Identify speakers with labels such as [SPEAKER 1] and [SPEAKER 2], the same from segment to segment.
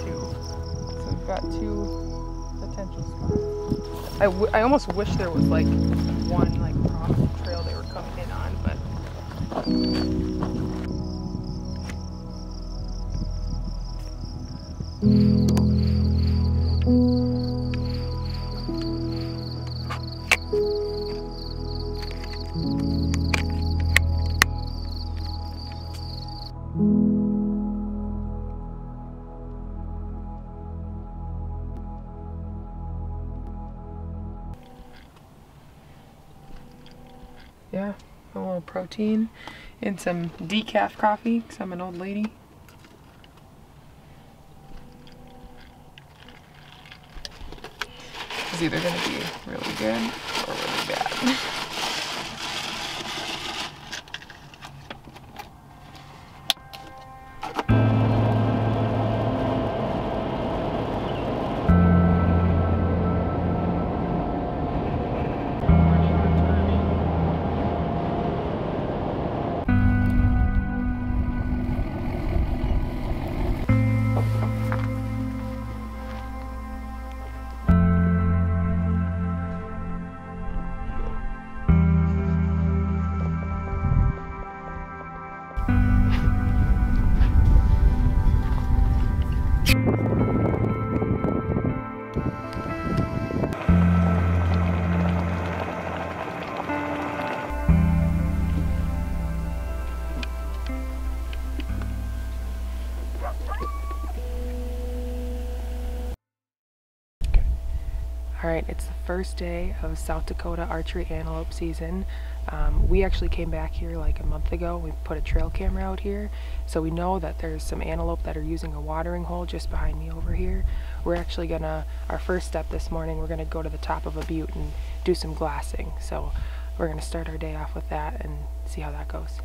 [SPEAKER 1] too. So we've got two potential spots. I, w- I almost wish there was like one like prominent trail they were coming in on, but yeah, a little protein and some decaf coffee because I'm an old lady. It's either going to be really good or really bad. Right, it's the first day of South Dakota archery antelope season. Um, we actually came back here like a month ago. We put a trail camera out here, so we know that there's some antelope that are using a watering hole just behind me over here. We're actually gonna, our first step this morning, we're gonna go to the top of a butte and do some glassing. So we're gonna start our day off with that and see how that goes.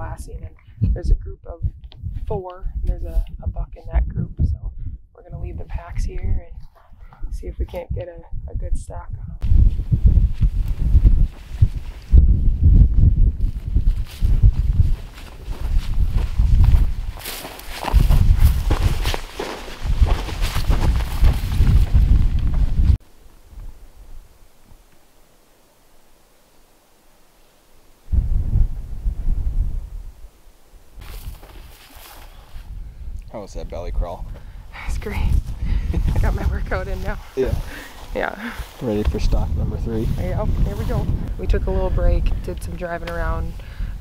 [SPEAKER 1] And there's a group of four. There's a, a buck in that group, so we're gonna leave the packs here and see if we can't get a, a good stalk on 'em.
[SPEAKER 2] How was that belly crawl?
[SPEAKER 1] It's great. I got my workout in now.
[SPEAKER 2] Yeah.
[SPEAKER 1] Yeah.
[SPEAKER 2] Ready for stalk number three.
[SPEAKER 1] Go. Here we go. We took a little break, did some driving around.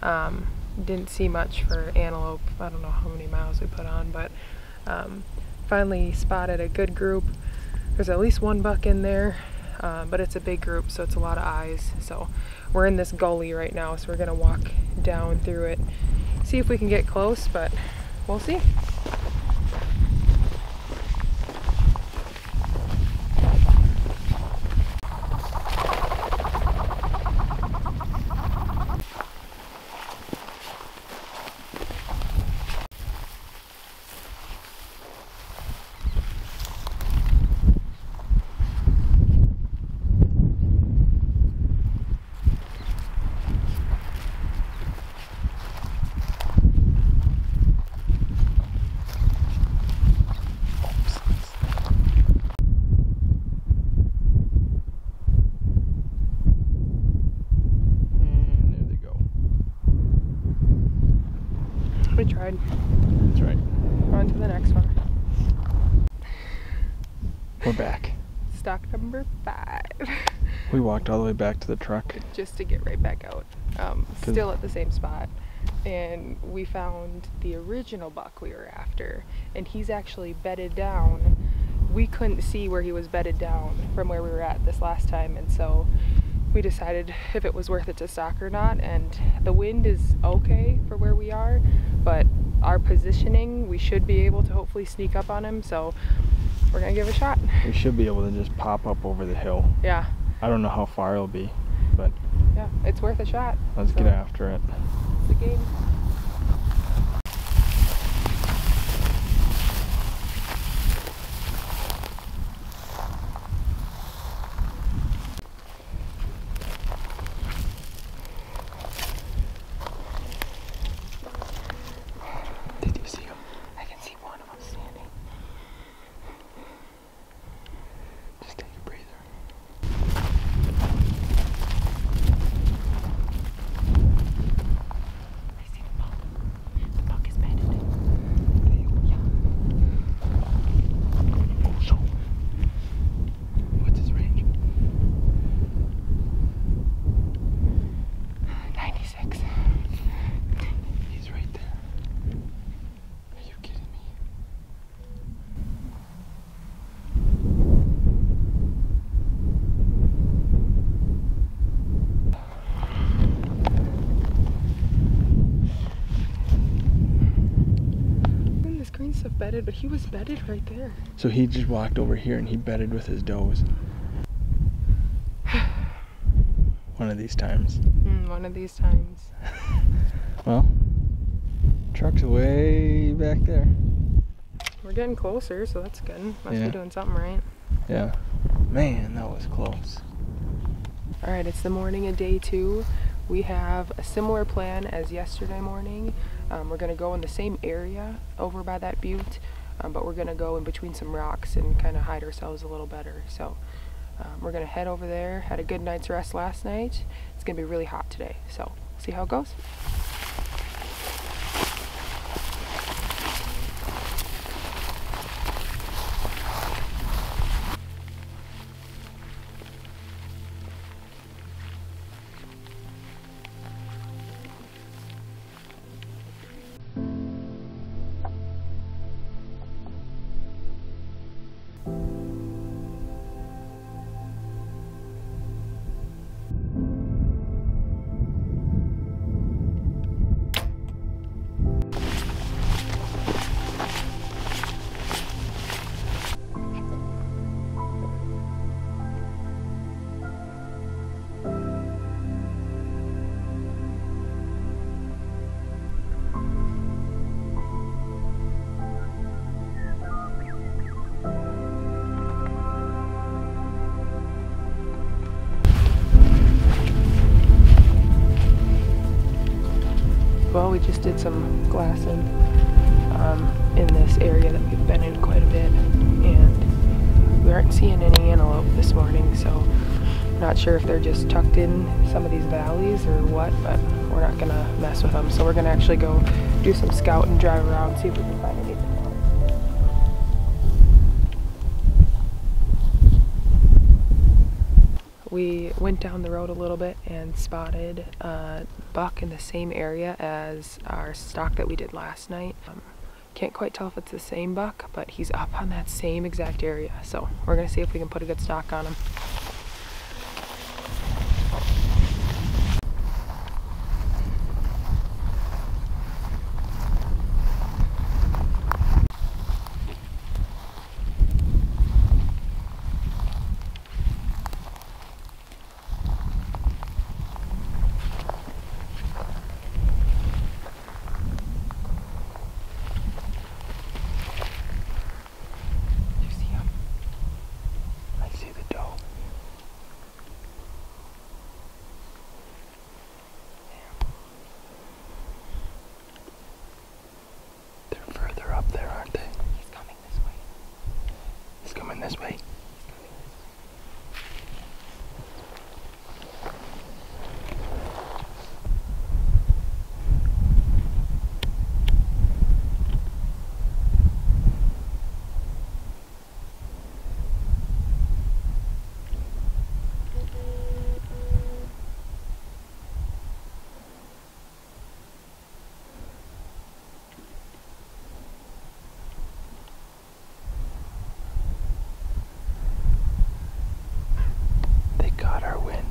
[SPEAKER 1] Um, didn't see much for antelope. I don't know how many miles we put on, but um, finally spotted a good group. There's at least one buck in there, uh, but it's a big group, so it's a lot of eyes. So we're in this gully right now, so we're gonna walk down through it, see if we can get close, but we'll see.
[SPEAKER 2] And there they go. That's right.
[SPEAKER 1] On to the next one.
[SPEAKER 2] We're back.
[SPEAKER 1] Stalk number five.
[SPEAKER 2] We walked all the way back to the truck.
[SPEAKER 1] just to get right back out. Um, still at the same spot. And we found the original buck we were after, and he's actually bedded down. We couldn't see where he was bedded down from where we were at this last time, and so we decided if it was worth it to stalk or not. And the wind is okay for where we are, but our positioning, we should be able to hopefully sneak up on him, so we're gonna give it a shot.
[SPEAKER 2] We should be able to just pop up over the hill.
[SPEAKER 1] Yeah,
[SPEAKER 2] I don't know how far it'll be, but
[SPEAKER 1] yeah, it's worth a shot.
[SPEAKER 2] let's get after it.
[SPEAKER 1] it's the game.
[SPEAKER 2] Did you see him?
[SPEAKER 1] I can see one of them standing.
[SPEAKER 2] Just take a breather.
[SPEAKER 1] I see the buck. The buck is bedded. Yeah.
[SPEAKER 2] Oh, so. What's his range?
[SPEAKER 1] 96.
[SPEAKER 2] He's right there. Are you kidding me?
[SPEAKER 1] And this green stuff bedded, but he was bedded right there.
[SPEAKER 2] So he just walked over here and he bedded with his does. One of these times.
[SPEAKER 1] Mm, one of these times.
[SPEAKER 2] Well, truck's way back there.
[SPEAKER 1] We're getting closer, so that's good. Must
[SPEAKER 2] Yeah.
[SPEAKER 1] be doing something right.
[SPEAKER 2] Yeah. Man, that was close.
[SPEAKER 1] All right, it's the morning of day two. We have a similar plan as yesterday morning. Um, we're gonna go in the same area over by that butte, um, but we're gonna go in between some rocks and kind of hide ourselves a little better. So um, we're gonna head over there. Had a good night's rest last night. It's gonna be really hot today, so see how it goes. Well, we just did some glassing um, in this area that we've been in quite a bit, and we aren't seeing any antelope this morning, so not sure if they're just tucked in some of these valleys or what, but we're not gonna mess with them. So we're gonna actually go do some scout and drive around, see if we can find anything. We went down the road a little bit and spotted a buck in the same area as our stalk that we did last night. Um, can't quite tell if it's the same buck, but he's up on that same exact area. So we're gonna see if we can put a good stalk on him. You see him?
[SPEAKER 2] I see the doe. They're further up there, aren't they?
[SPEAKER 1] He's coming this way.
[SPEAKER 2] He's coming this way. They got our wind.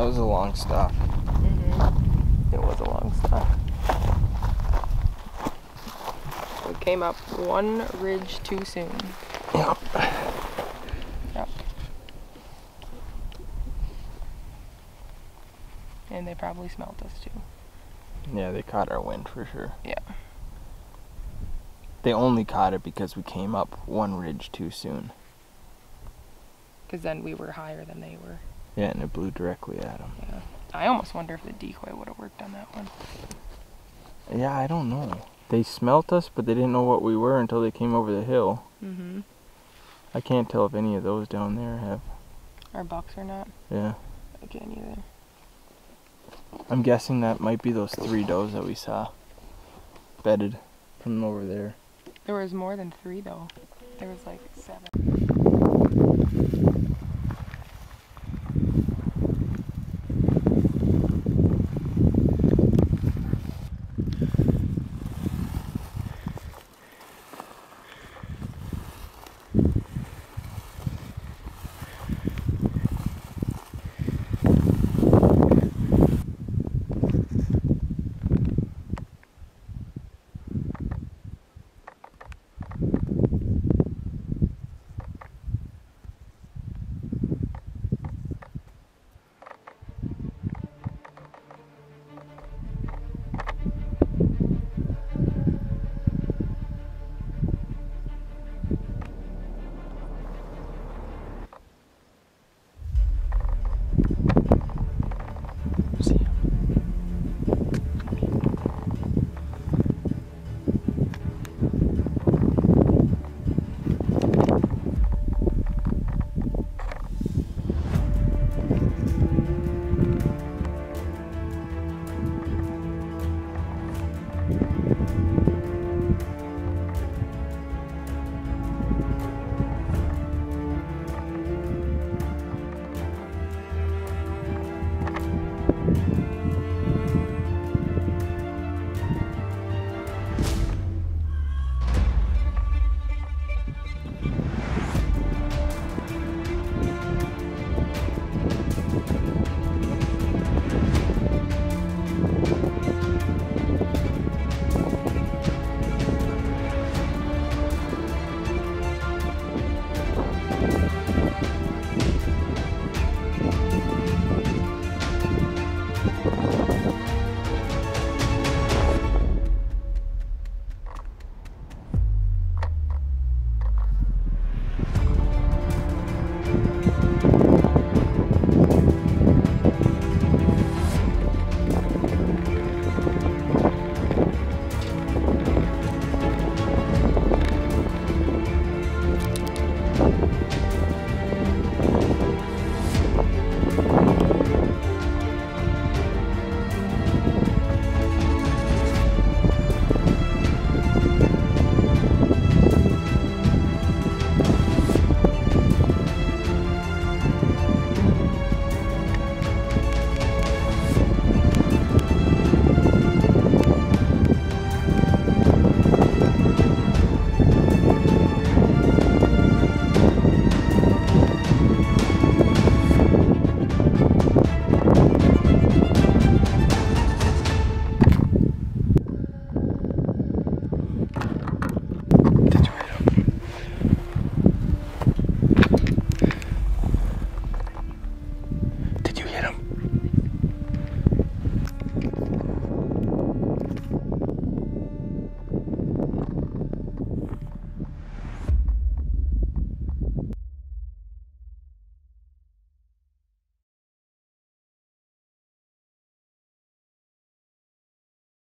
[SPEAKER 2] That was a long stop.
[SPEAKER 1] Mm-hmm. It was a long stop. We came up one ridge too soon.
[SPEAKER 2] Yep.
[SPEAKER 1] Yep. And they probably smelt us too.
[SPEAKER 2] Yeah, they caught our wind for sure.
[SPEAKER 1] Yeah.
[SPEAKER 2] They only caught it because we came up one ridge too soon.
[SPEAKER 1] Because then we were higher than they were.
[SPEAKER 2] Yeah, and it blew directly at them.
[SPEAKER 1] Yeah. I almost wonder if the decoy would have worked on that one.
[SPEAKER 2] Yeah, I don't know. They smelt us, but they didn't know what we were until they came over the hill.
[SPEAKER 1] Mm-hmm.
[SPEAKER 2] I can't tell if any of those down there have.
[SPEAKER 1] Our bucks or not.
[SPEAKER 2] Yeah.
[SPEAKER 1] I can't either.
[SPEAKER 2] I'm guessing that might be those three does that we saw bedded from over there.
[SPEAKER 1] There was more than three though. There was like seven.